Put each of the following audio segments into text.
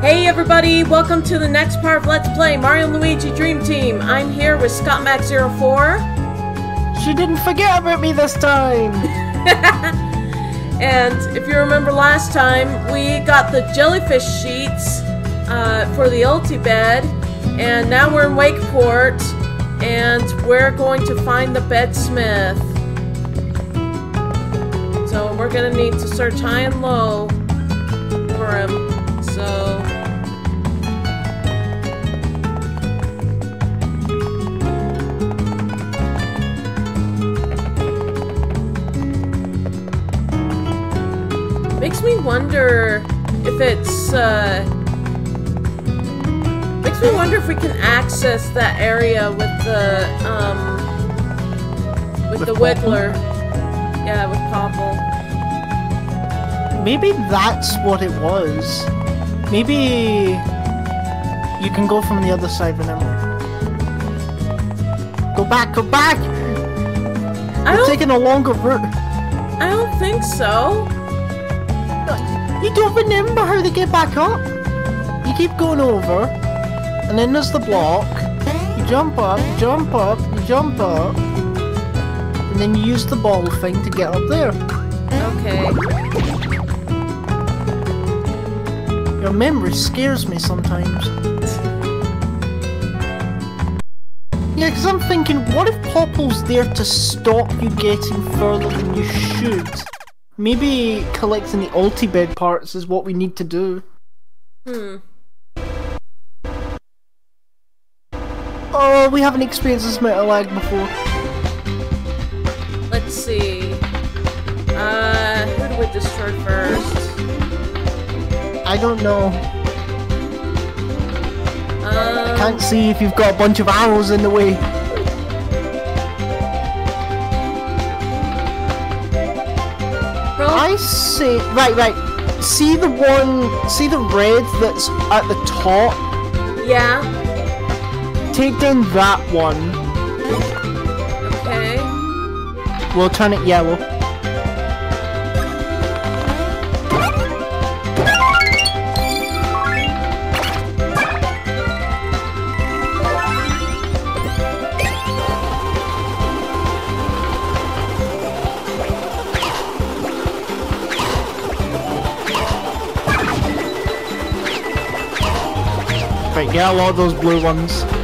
Hey everybody, welcome to the next part of Let's Play Mario Luigi Dream Team. I'm here with ScottMax04. She didn't forget about me this time! and if you remember last time, we got the jellyfish sheets uh, for the ulti bed, and now we're in Wakeport, and we're going to find the bedsmith. So we're gonna need to search high and low for him. So wonder if it's uh makes me wonder if we can access that area with the um with, With the wiggler. Yeah, with Popple. Maybe that's what it was. Maybe you can go from the other side, remember? Go back, go back! I You're taking a longer route. I don't think so. You don't remember how to get back up? You keep going over, and then there's the block. You jump up, you jump up, you jump up, and then you use the ball thing to get up there. Okay. Your memory scares me sometimes. Yeah, because I'm thinking, what if Popple's there to stop you getting further than you should? Maybe collecting the ulti bed parts is what we need to do. Hmm. Oh, we haven't experienced this amount of lag before. Let's see. Uh, who do we destroy first? I don't know. Um, Can't see if you've got a bunch of arrows in the way. I see. Right, right. See the one. See the red that's at the top. yeah. Take down that one. Okay. We'll turn it yellow. Get a lot of those blue ones.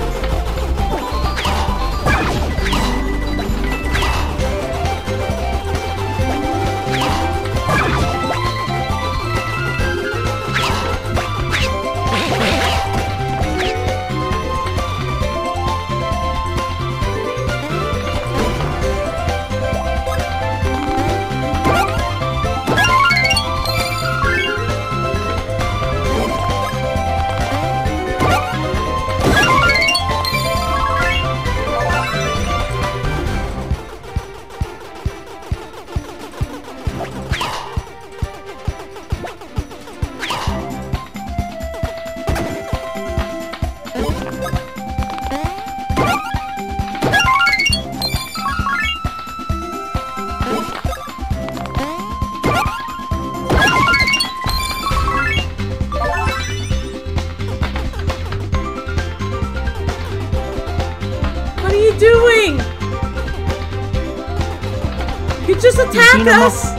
Just attack us!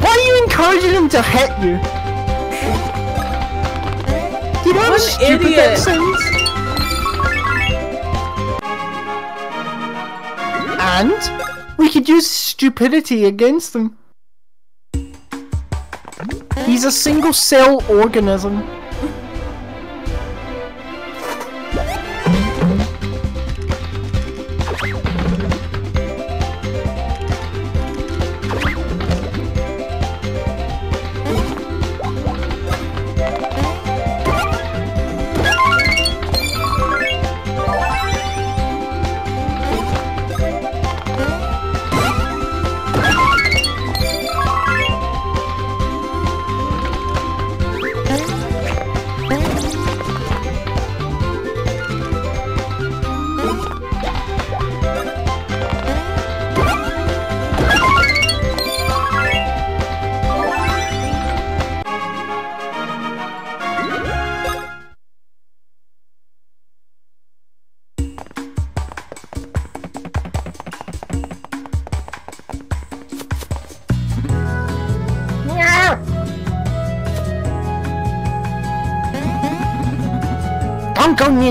Why are you encouraging him to hit you? You know how What stupid idiot. that sounds? And we could use stupidity against him. He's a single cell organism.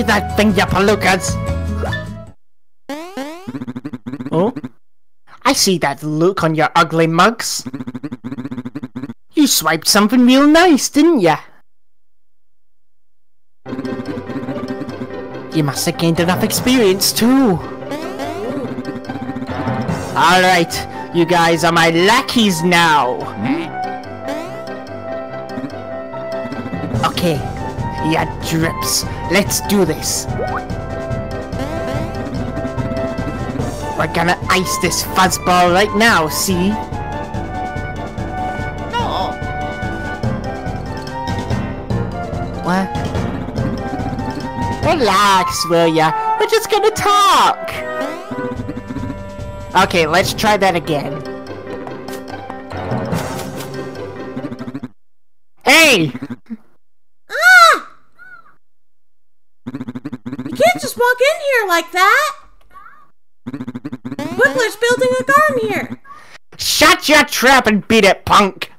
That thing, you palookas! Oh? I see that look on your ugly mugs. You swiped something real nice, didn't ya? You must have gained enough experience too. Alright, you guys are my lackeys now. Okay, ya drips. Let's do this. We're gonna ice this fuzzball right now, see? No. What? Relax, will ya? We're just gonna talk! Okay, let's try that again. Hey! Ah! You can't just walk in here like that. Wiggler's building a garden here. Shut your trap and beat it, punk!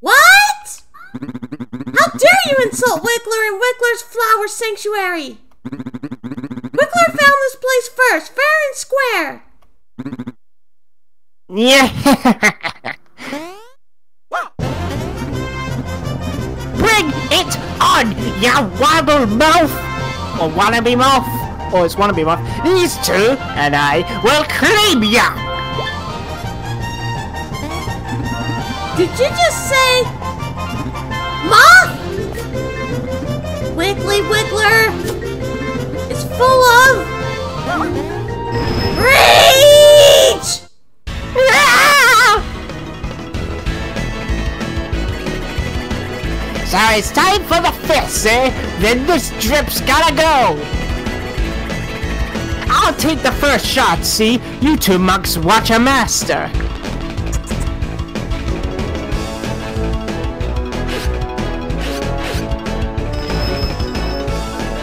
What? How dare you insult Wiggler and Wiggler's flower sanctuary? Wiggler found this place first, fair and square. Yeah! Bring it on, ya wobble mouth! Or wannabe mouth! Or it's wannabe mouth. These two and I will claim ya! Did you just say moth? Wiggly Wiggler is full of rage. Ah! So it's time for the fists, eh? Then this drip's gotta go! I'll take the first shot, see? You two mugs watch a master.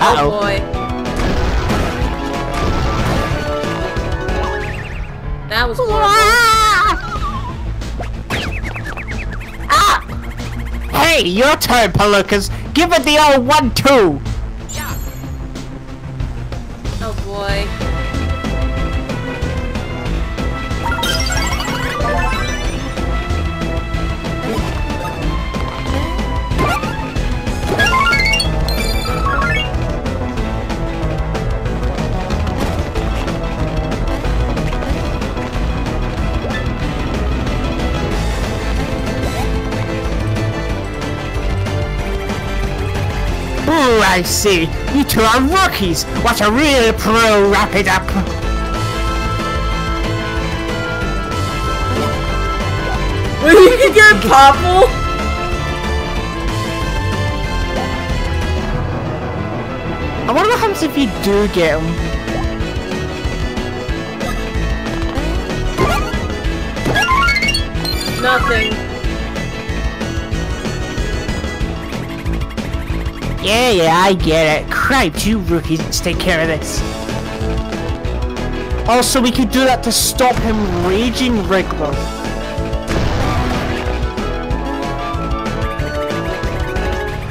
Oh Uh-oh. boy. That was horrible. Ah! Hey, your turn, Palookas. Give it the old one-two. Yeah. Oh boy. I see. You two are rookies. What a real pro. Wrap it up. you can get Popple. I wonder what happens if you do get him. Nothing. Yeah, yeah, I get it. Cripes, you rookies, let's take care of this. Also, we could do that to stop him raging Wiggler.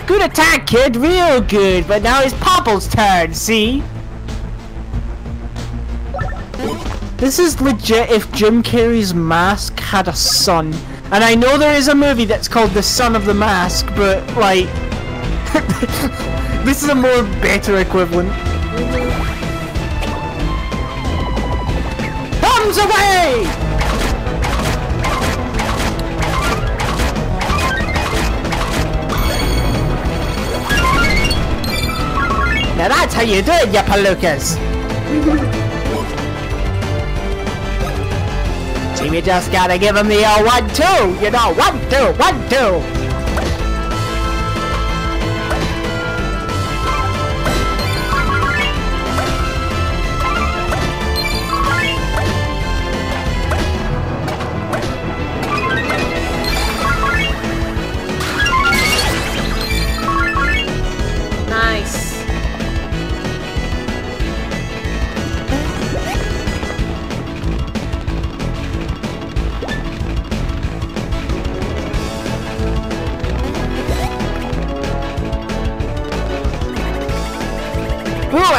Good attack, kid, real good, but now it's Popple's turn, see? This is legit if Jim Carrey's mask had a son. And I know there is a movie that's called The Son of the Mask, but, like, this is a more better equivalent. Bombs away! Now that's how you do it, you palookas! See, we just gotta give him the old one-two, you know, one-two, one-two! Nice.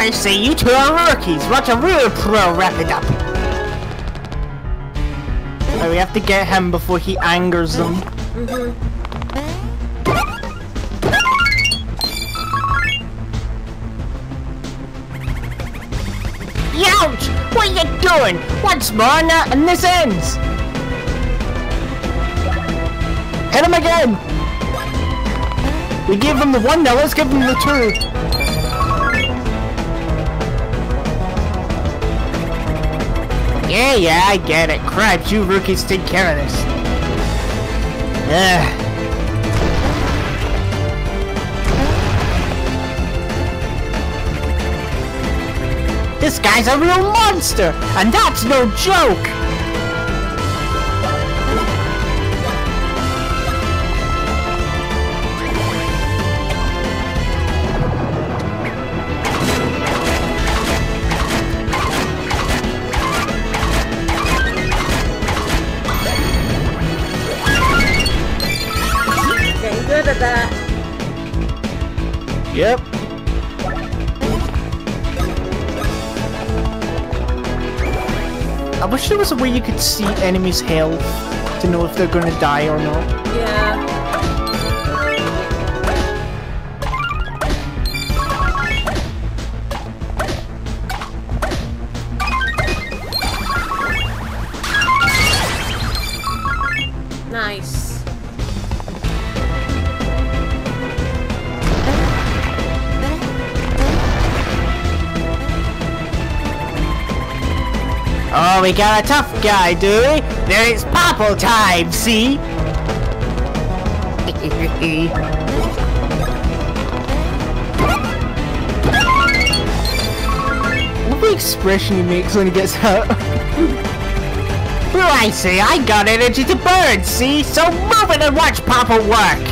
I say you two are rookies. Watch a real pro wrap it up. We have to get him before he angers them. Mm-hmm. Youch! What are you doing? Once more now, and this ends! Hit him again! We gave him the one now, let's give him the two. Yeah, yeah, I get it. Cripes, you rookies take care of this. Ugh. This guy's a real monster, and that's no joke! Yep. I wish there was a way you could see enemies' health to know if they're gonna die or not. Yeah. We got a tough guy, do we? Then it's Popple time, see? what the expression he makes when he gets hurt? well, I say, I got energy to burn, see? So move it and watch Popple work!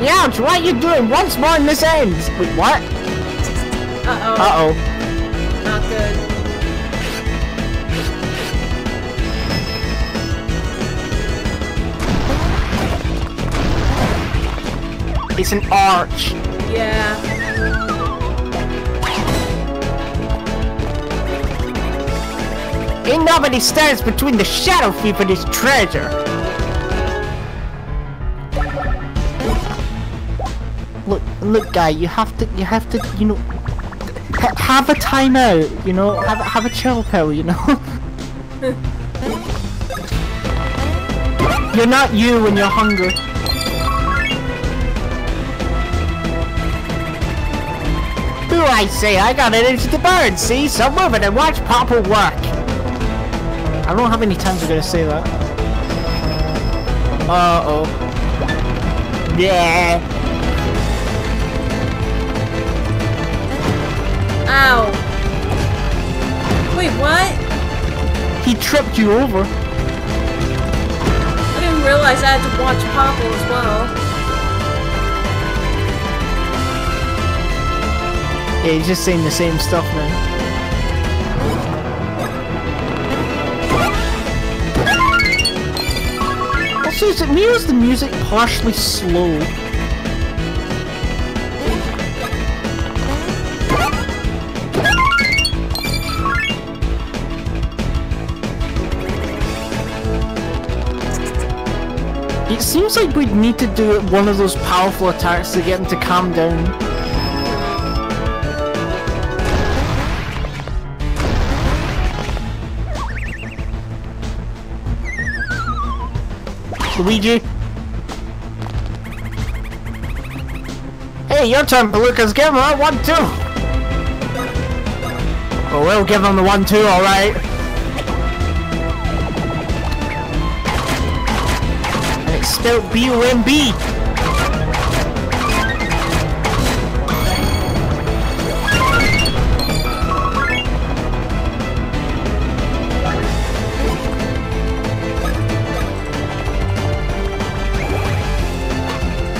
Youch, what are you doing? Once more and this ends! Wait, what? Uh-oh. Uh-oh. Not good. It's an arch. Yeah. Ain't nobody stands between the Shadow Thief and his treasure. Look, guy, you have to, you have to, you know, ha have a timeout, you know, have, have a chill pill, you know. you're not you when you're hungry. Who I say, I got it into the bird, see? So move it and watch Popple work. I don't know how many times I'm gonna say that. Uh oh. Yeah. Ow. Wait, what? He tripped you over. I didn't realize I had to watch Popple as well. Yeah, he's just saying the same stuff, man. Also, is it me or is the music partially slow? It seems like we'd need to do one of those powerful attacks to get him to calm down. Luigi? Hey, your turn, Lucas. Give him a one-two. Well, oh, we'll give him the one-two, alright. Spelled B-O-M-B.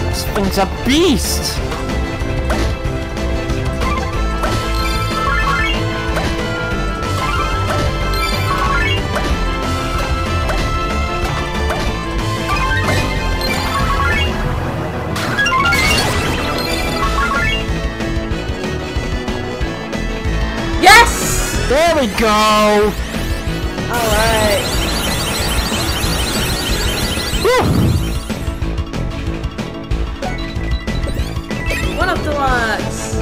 This thing's a beast! We go! Alright. One of deluxe.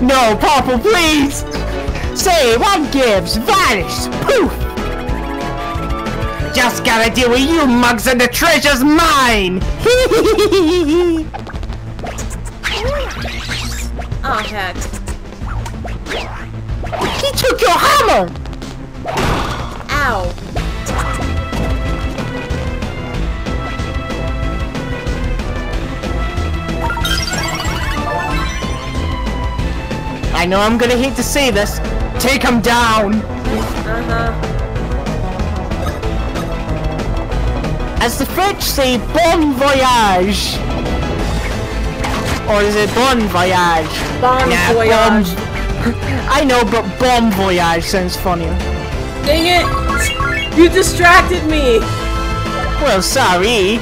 No, Papa, please! Say, what gives? Vanish! Poof! Just gotta deal with you mugs and the treasure's mine! know I'm gonna hate to say this. Take him down! Uh-huh. As the French say, bon voyage! Or is it bon voyage? Bon Nah, voyage. bon- I know, but bon voyage sounds funnier. Dang it! You distracted me! Well, sorry.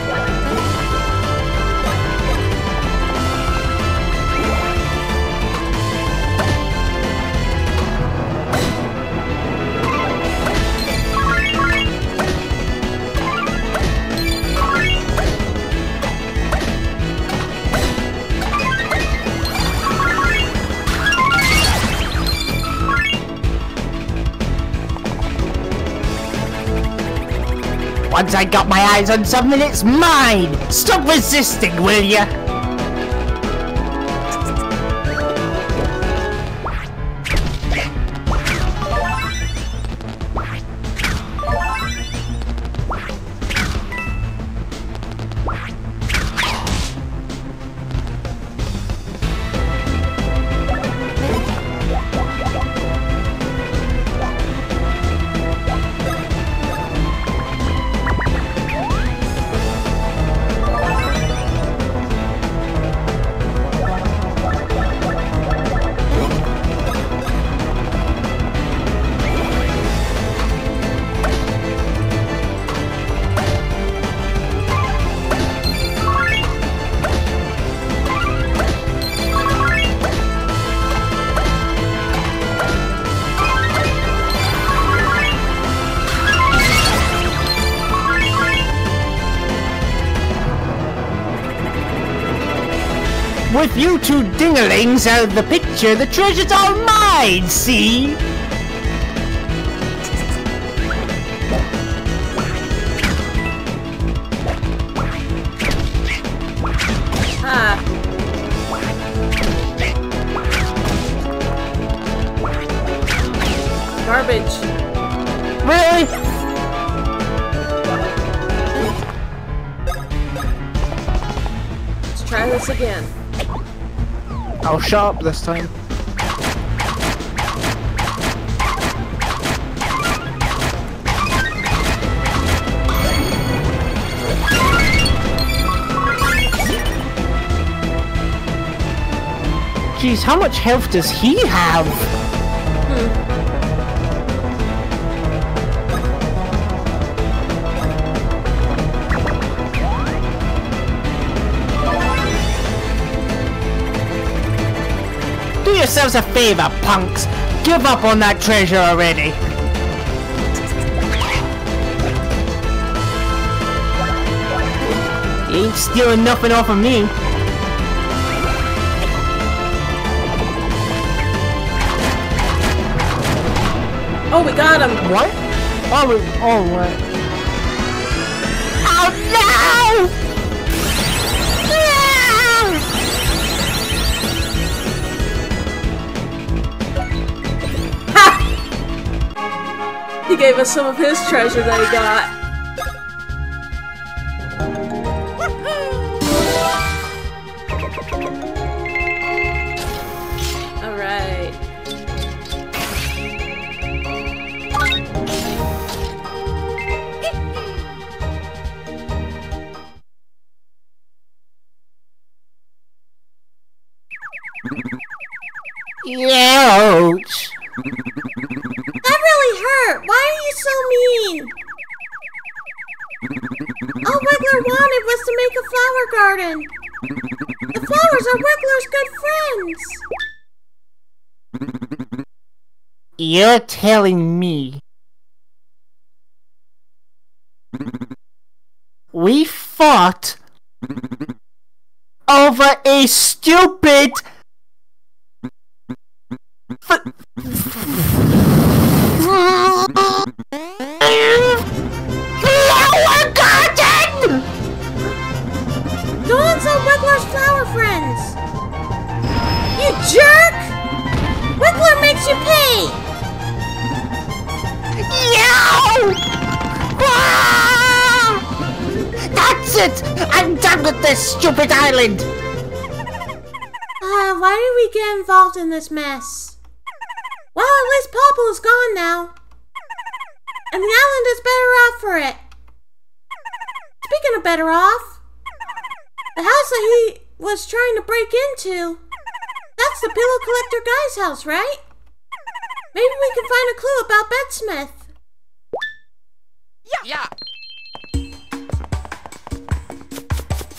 I got my eyes on something, it's mine! Stop resisting, will ya? With you two dinglings out of the picture, the treasure's all mine, see? Ah. Garbage. Really? Let's try this again. I'll shut up this time. Jeez, how much health does he have? Do yourselves a favor, punks. Give up on that treasure already. You ain't stealing nothing off of me. Oh, we got him! What? Oh, we- oh, what? Gave us some of his treasure that he got. Flower garden. The flowers are Wiggler's good friends. You're telling me we fought over a stupid flower garden! Dawn's on Wiggler's flower friends! You jerk! Wiggler makes you pay! Yow! Ah! That's it! I'm done with this stupid island! Uh, why did we get involved in this mess? Well, at least Popple is gone now. And the island is better off for it. Speaking of better off, the house that he was trying to break into, that's the pillow collector guy's house, right? Maybe we can find a clue about Bedsmith. Yeah.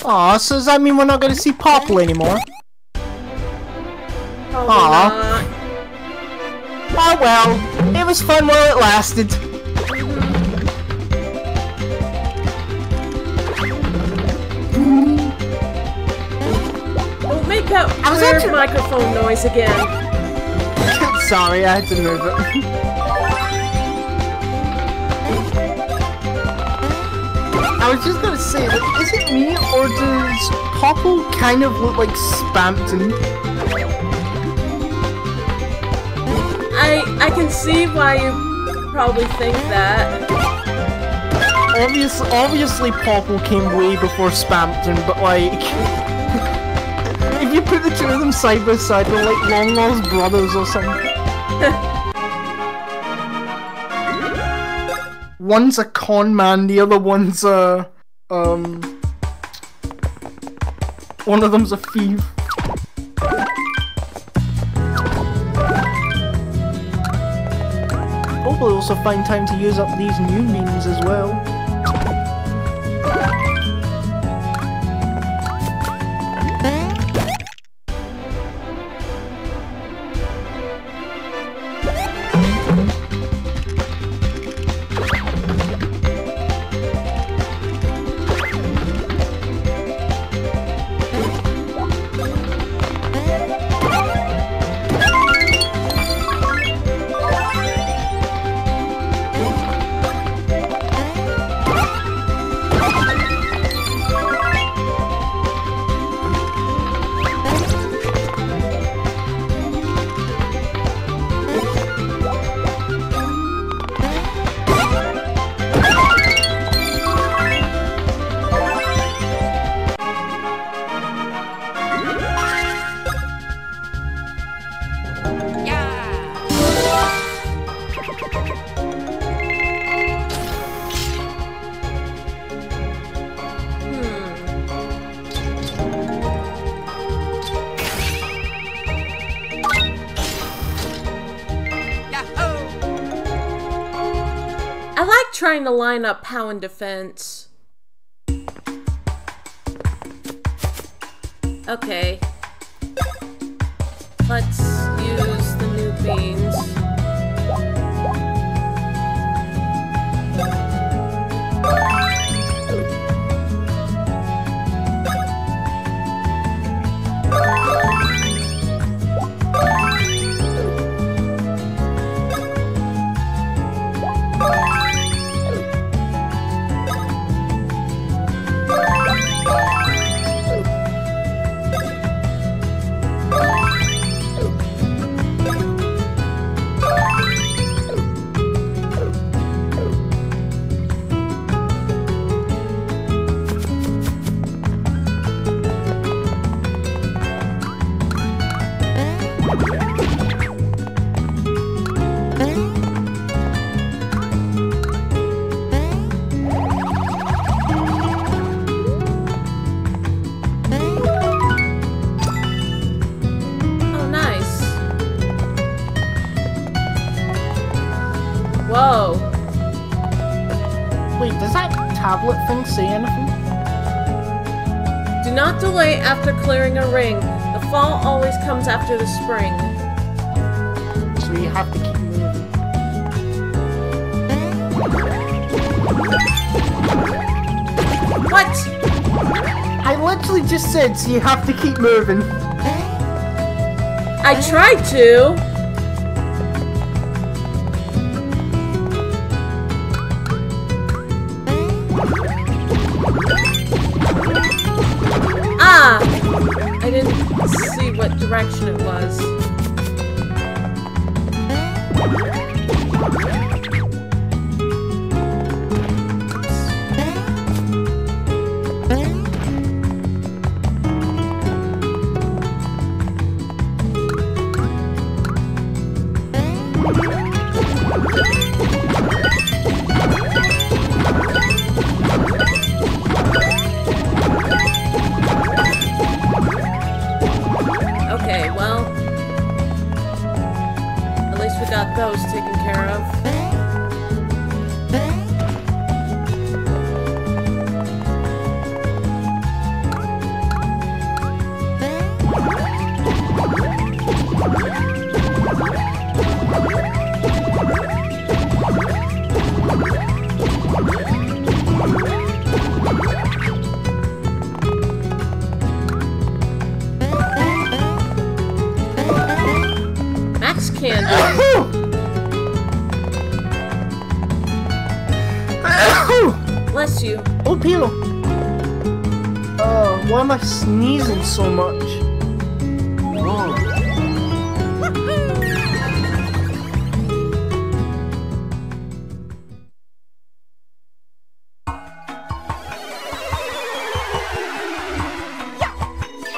Aw, so does that mean we're not gonna see Popple anymore? Probably Aw. not. Oh well, it was fun while it lasted. Make that I was weird actually- microphone noise again. Sorry, I had to move it. I was just gonna say, like, is it me or does Popple kind of look like Spamton? I I can see why you probably think that. Obvious, obviously, Popple came way before Spamton, but like, if you put the two of them side by side, they're like long lost brothers or something. one's a con man, the other one's a um. One of them's a thief. Probably also find time to use up these new beans as well. To line up POW and defense. Okay. Let's use the new beans. anything? Do not delay after clearing a ring. The fall always comes after the spring. So you have to keep moving. What? I literally just said so you have to keep moving. I tried to. Okay, so much?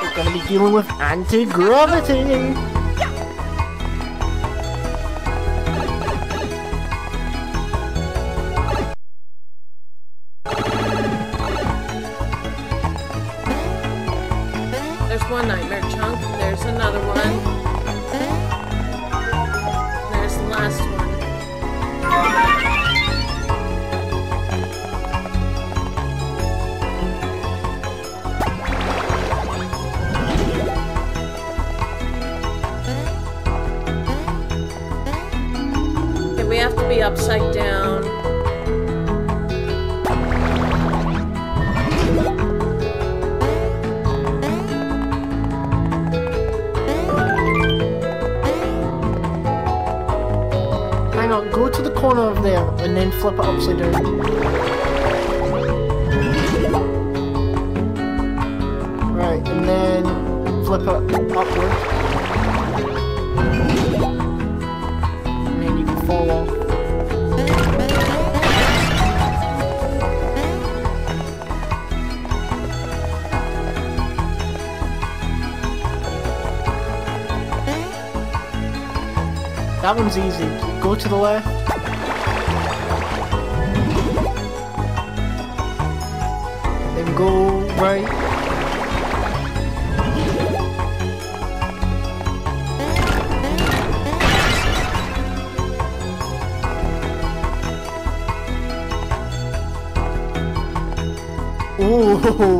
We're gonna be dealing with anti-gravity. Flip it upside down. Right, and then flip it upward. And then you can fall off. That one's easy. Go to the left. Right. Ooh,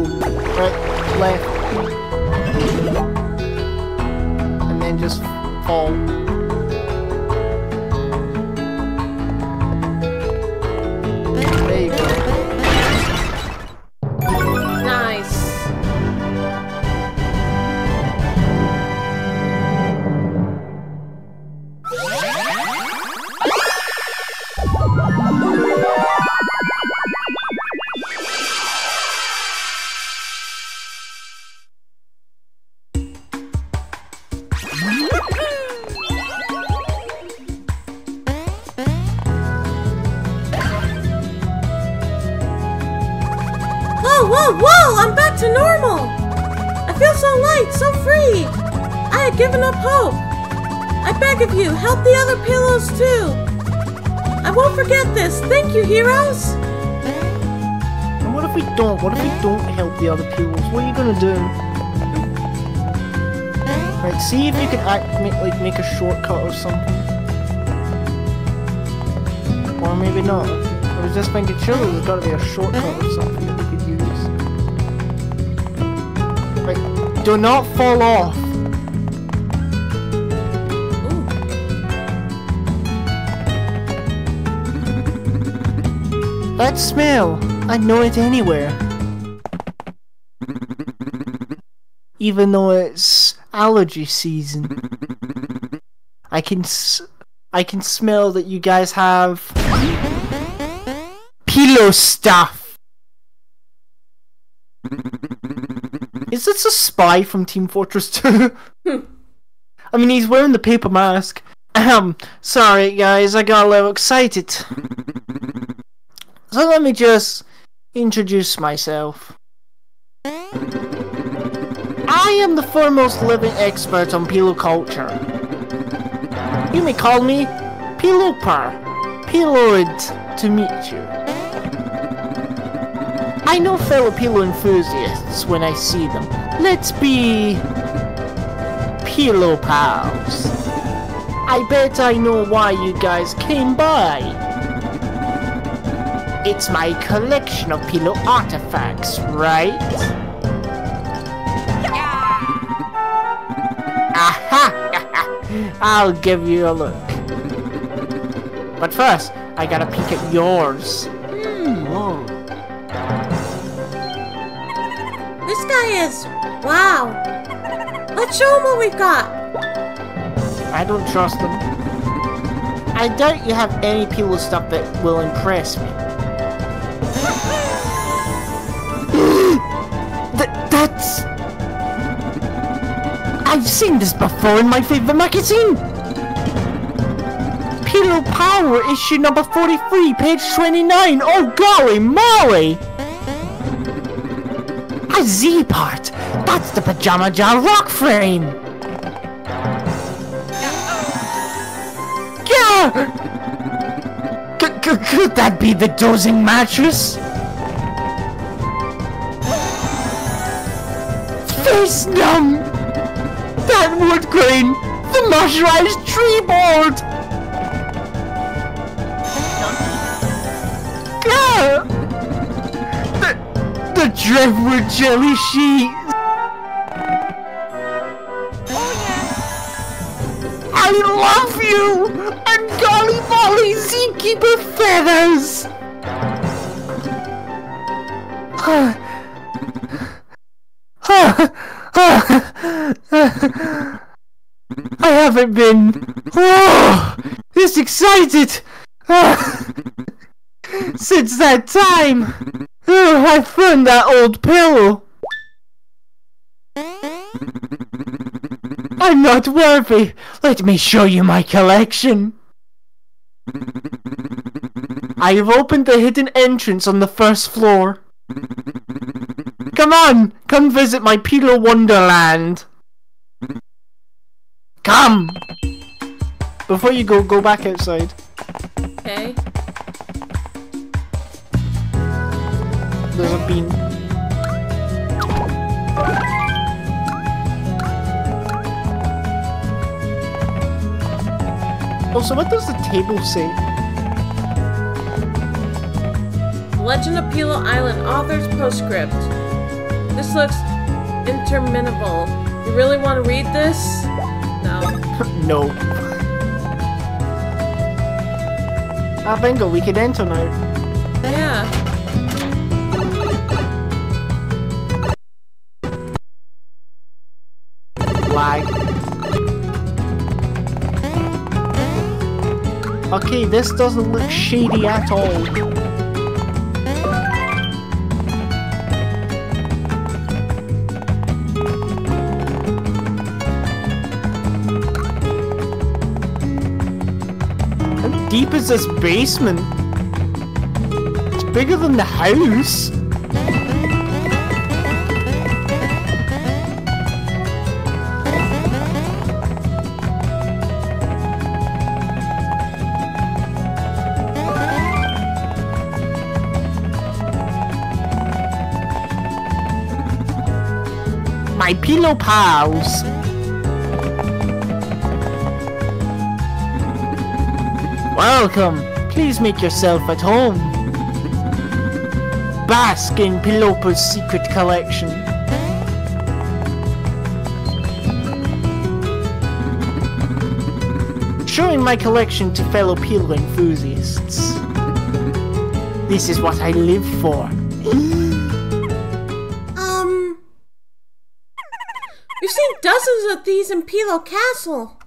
to normal! I feel so light, so free! I had given up hope! I beg of you, help the other pillows too! I won't forget this! Thank you, heroes! And what if we don't? What if we don't help the other pillows? What are you gonna do? Right, see if you can act, make, like make a shortcut or something. Or maybe not. I was just thinking, surely there's gotta be a shortcut or something do not fall off. That smell, I know it anywhere. Even though it's allergy season. I can s- I can smell that you guys have pillow stuff. Is this a spy from Team Fortress 2? I mean, he's wearing the paper mask. Ahem. Sorry, guys, I got a little excited. So let me just introduce myself. I am the foremost living expert on pillow culture. You may call me Pi'illoper. Piloid to meet you. I know fellow pillow enthusiasts when I see them. Let's be pillow pals. I bet I know why you guys came by. It's my collection of pillow artifacts, right? Aha! I'll give you a look. But first, I gotta peek at yours. Is. Wow. Let's show them what we've got. I don't trust them. I doubt you have any pillow stuff that will impress me. Th- that's... I've seen this before in my favorite magazine! Pillow Power, issue number 43, page 29! Oh golly moly! A Z part! That's the Pajama Jar rock frame! Yeah! C- could that be the dozing mattress? Face numb! That wood grain! The moisturized tree board! The driftwood jelly sheet! Oh, I love you! And golly molly zookeeper feathers! I haven't been oh, this excited since that time. Oh, I found that old pillow. I'm not worthy. Let me show you my collection. I have opened the hidden entrance on the first floor. Come on, come visit my pillow wonderland. Come! Before you go, go back outside. Okay. There's a beam. Also, what does the table say? Legend of Pi'illo Island author's postscript. This looks interminable. You really want to read this? No. no. Ah, bingo, we can enter now. Yeah. Okay, this doesn't look shady at all. How deep is this basement? It's bigger than the house. My pillow pals. Welcome. Please make yourself at home. Bask in Pi'illoper's secret collection. Showing my collection to fellow pillow enthusiasts. This is what I live for. These in Pi'illo Castle.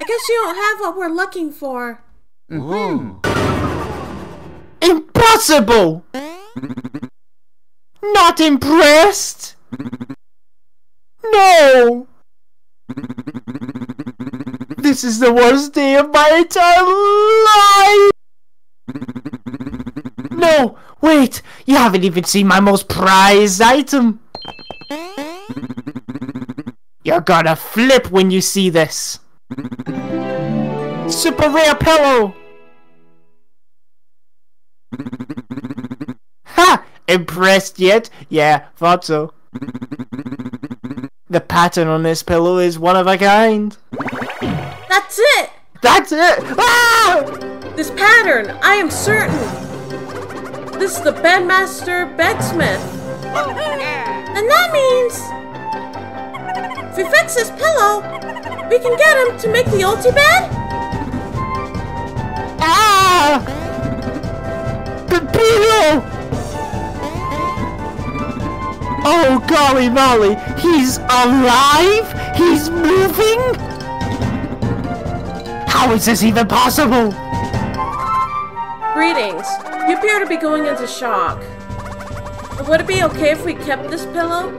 I guess you don't have what we're looking for. Mm-hmm. Impossible! Not impressed? No! This is the worst day of my entire life! No, wait, you haven't even seen my most prized item. You're gonna flip when you see this. Super rare pillow! Ha! Impressed yet? Yeah, thought so. The pattern on this pillow is one of a kind. That's it! That's it! Ah! This pattern, I am certain. This is the bedmaster bedsmith. And that means we fix this pillow, we can get him to make the Ultibed? Ah! The pillow! Oh, golly molly, he's alive? He's moving? How is this even possible? Greetings. You appear to be going into shock. Would it be okay if we kept this pillow?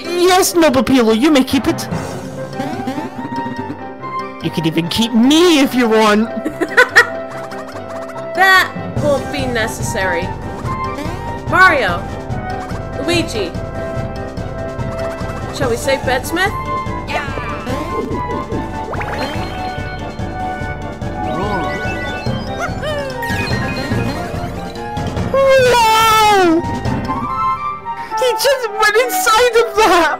Yes, noble pillow, you may keep it. You can even keep me if you want. That won't be necessary. Mario! Luigi! Shall we save Bedsmith? Just went inside of that!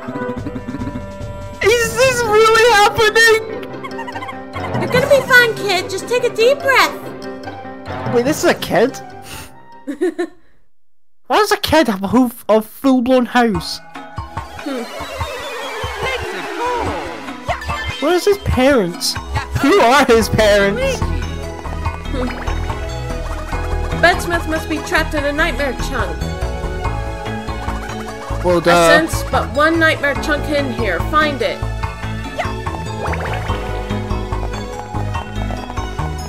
Is this really happening? You're gonna be fine, kid. Just take a deep breath. Wait, this is a kid? Why does a kid have a, whole, a full-blown house? Where's his parents? Who are his parents? Bedsmith must be trapped in a nightmare chunk. Well, I sense but one nightmare chunk in here. Find it.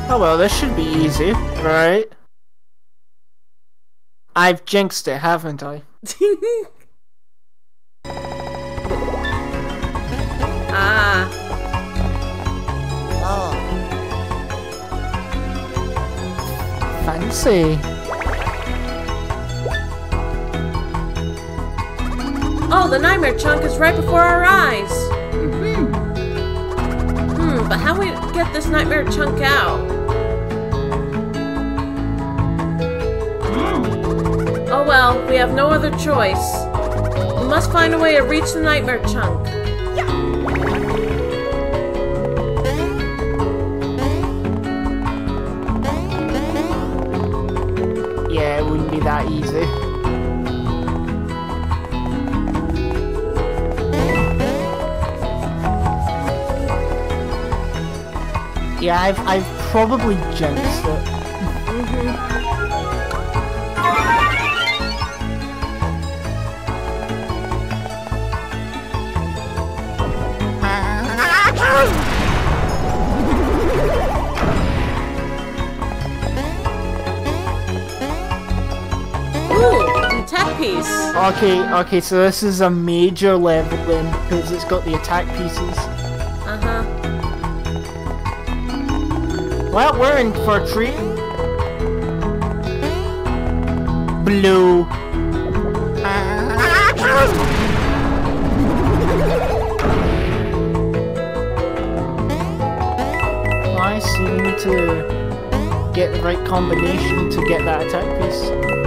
Oh well, this should be easy, right? I've jinxed it, haven't I? ah. Oh. Fancy. Oh, the nightmare chunk is right before our eyes. Hmm, Hmm, but how do we get this nightmare chunk out? Oh well, we have no other choice. We must find a way to reach the nightmare chunk. Yeah, I've I've probably jinxed it. Ooh, attack piece. Okay, okay, so this is a major level then, because it's got the attack pieces. Well, we're in for a treat. Blue. I seem to get the right combination to get that attack piece.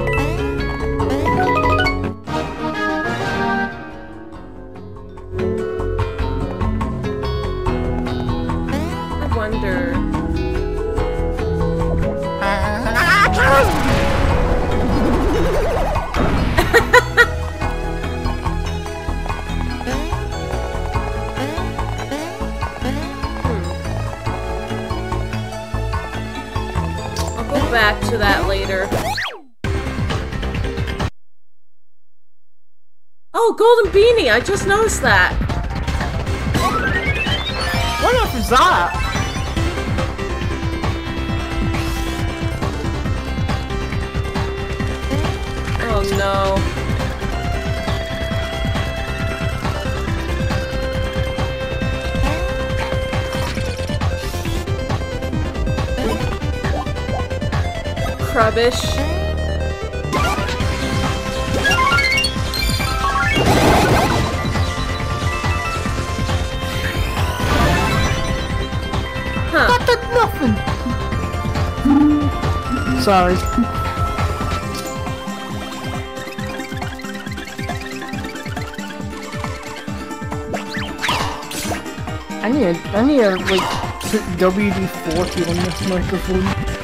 I just noticed that. What earth is that? Oh no. Crubbish. Sorry. I need a, I need a, like, WD-40 on this microphone.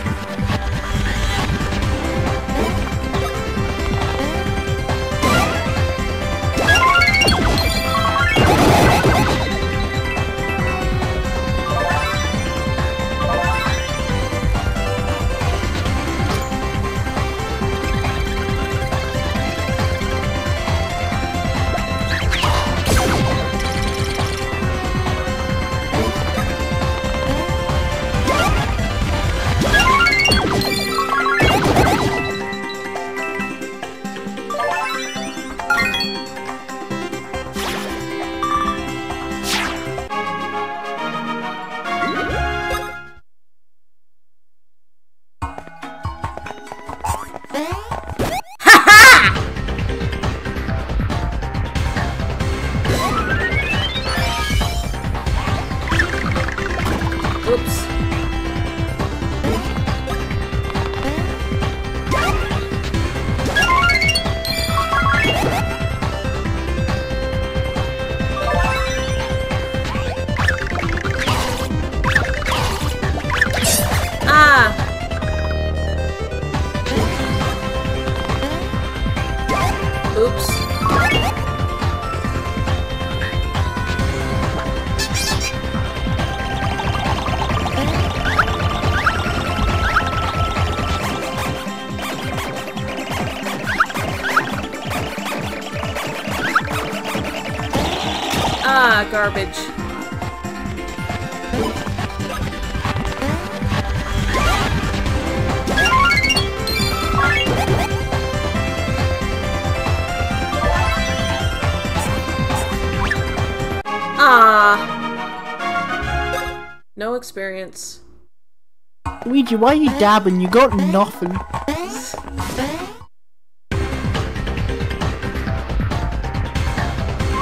Why are you dabbing? You got nothing.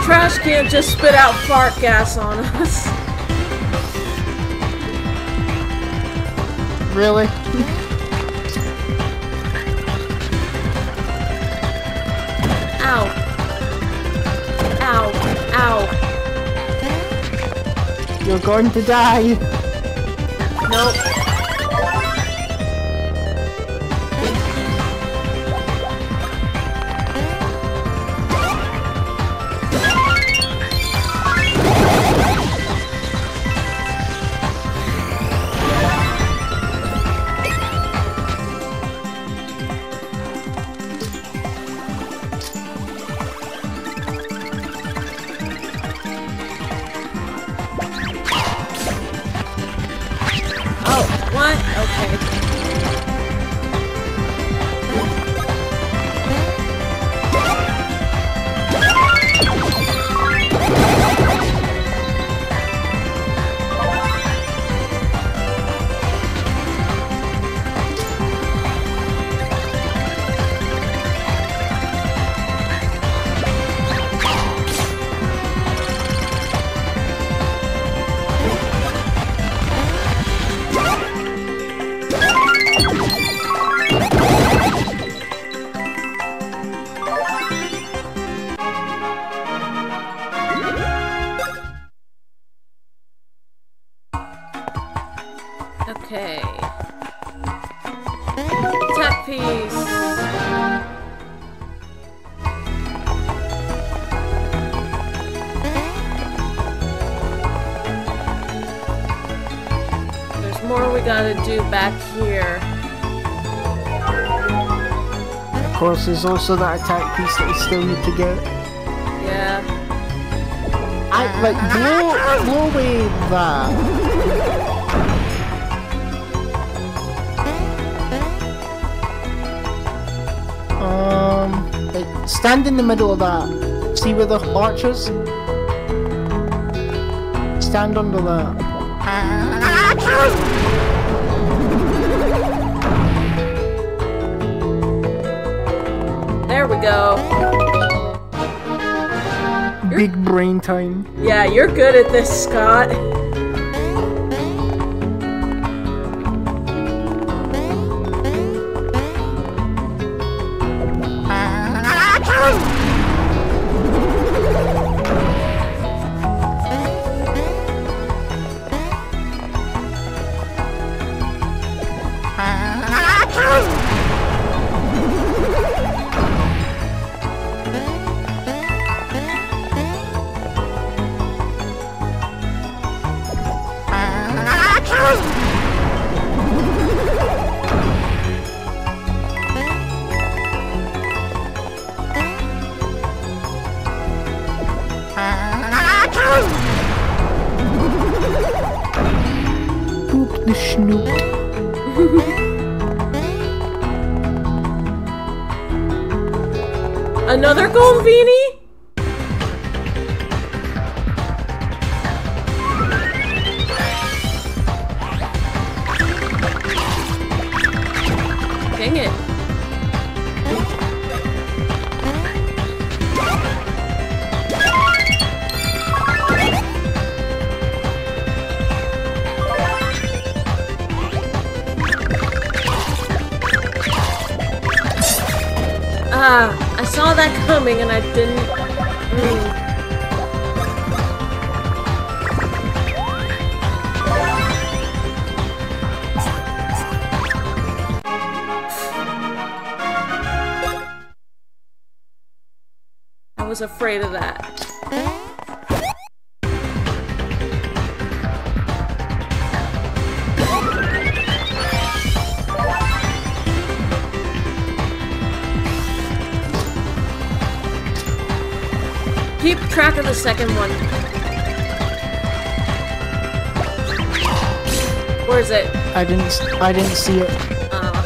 Trash can just spit out fart gas on us. Really? Ow. Ow. Ow. You're going to die. Nope. There's also that attack piece that we still need to get. Yeah. I like blow blow away that. Um, like, stand in the middle of that. See where the arch is? Stand under that. Uh-huh. There we go. Big brain time. Yeah, you're good at this, Scott. Second one. Where is it? I didn't. I didn't see it. Uh,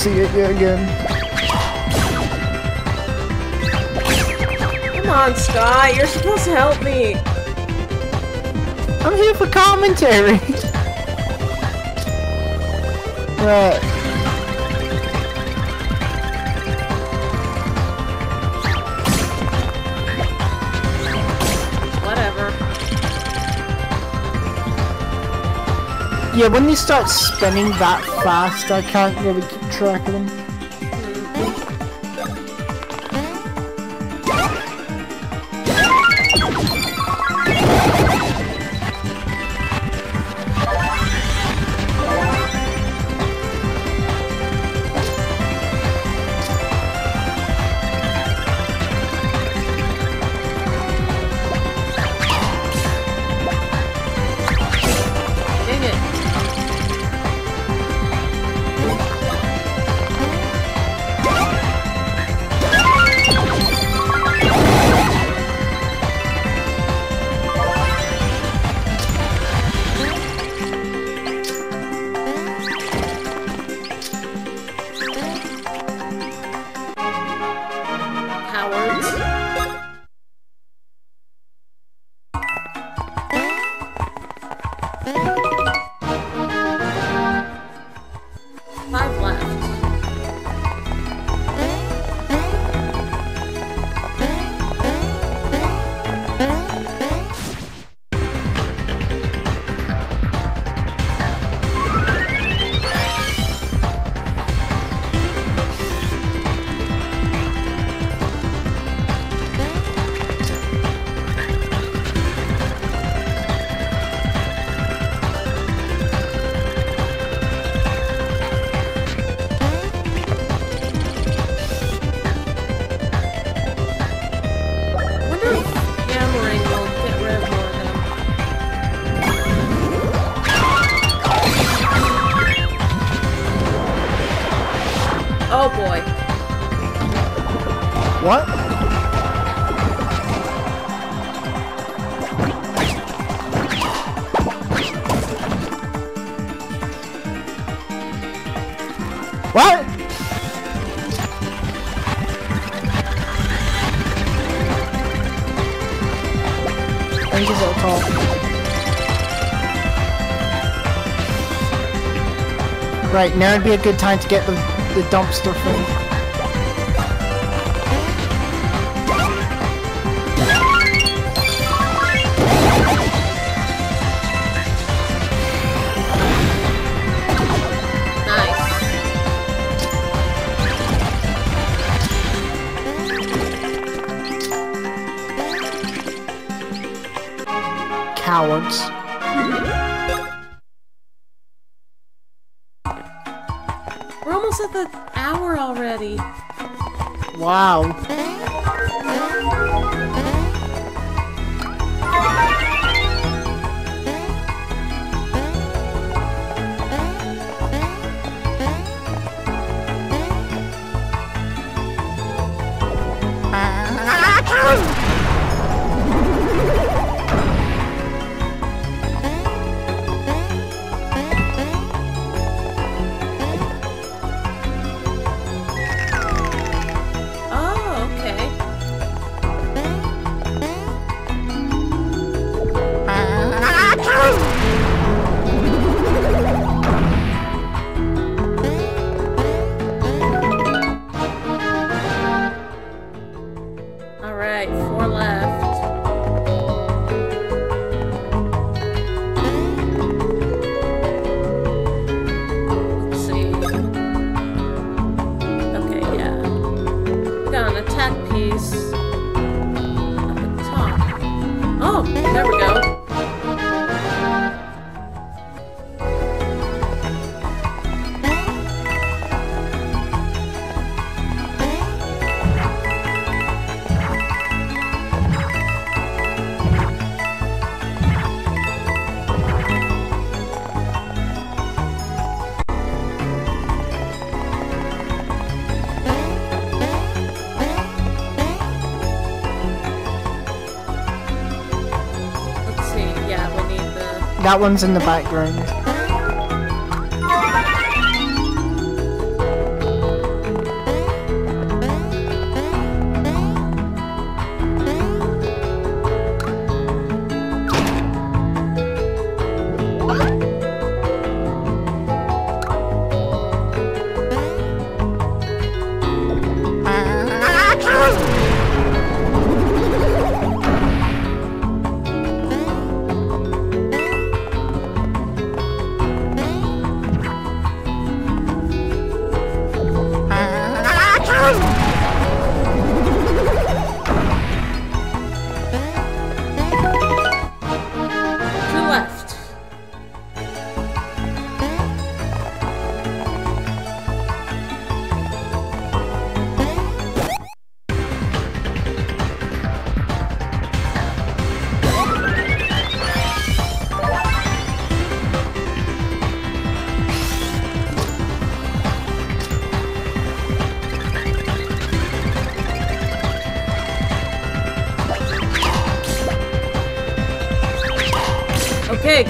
see it yet again. Come on, Scott. You're supposed to help me. I'm here for commentary. right. Yeah, when they start spinning that fast, I can't really keep track of them. Right, now would be a good time to get the, the dumpster thing. Wow. That one's in the background.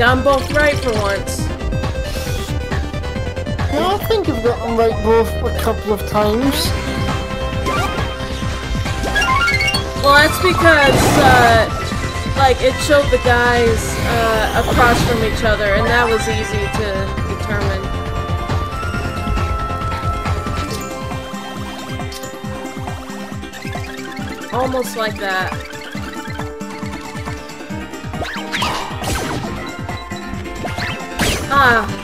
Okay, got them both right for once. Yeah, I think I've gotten right both a couple of times. Well, that's because, uh, like, it showed the guys uh, across from each other, and that was easy to determine. Almost like that. Ah.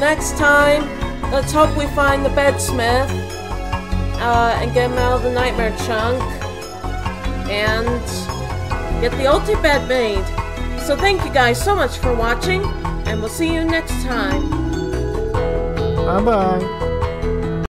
Next time, let's hope we find the bedsmith uh, and get him out of the nightmare chunk and get the Ultibed made. So thank you guys so much for watching, and we'll see you next time. Bye bye.